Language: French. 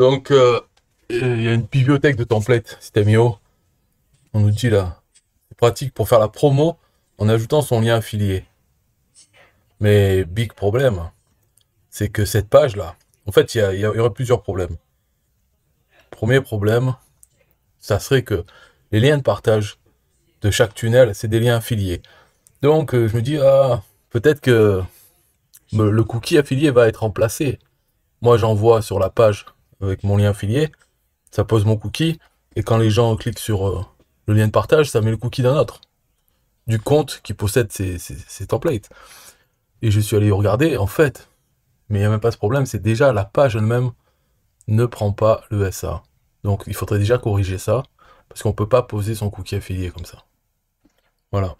Donc, euh, il y a une bibliothèque de templates System.io. On nous dit là, pratique pour faire la promo en ajoutant son lien affilié. Mais big problème, c'est que cette page là, en fait, il y, aurait plusieurs problèmes. Premier problème, ça serait que les liens de partage de chaque tunnel, c'est des liens affiliés. Donc, euh, je me dis, ah, peut-être que le cookie affilié va être remplacé. Moi, j'envoie sur la page avec mon lien affilié, ça pose mon cookie, et quand les gens cliquent sur euh, le lien de partage, ça met le cookie d'un autre, du compte qui possède ces, templates. Et je suis allé regarder, en fait, mais il n'y a même pas ce problème, c'est déjà la page elle-même ne prend pas le SA. Donc il faudrait déjà corriger ça, parce qu'on ne peut pas poser son cookie affilié comme ça. Voilà.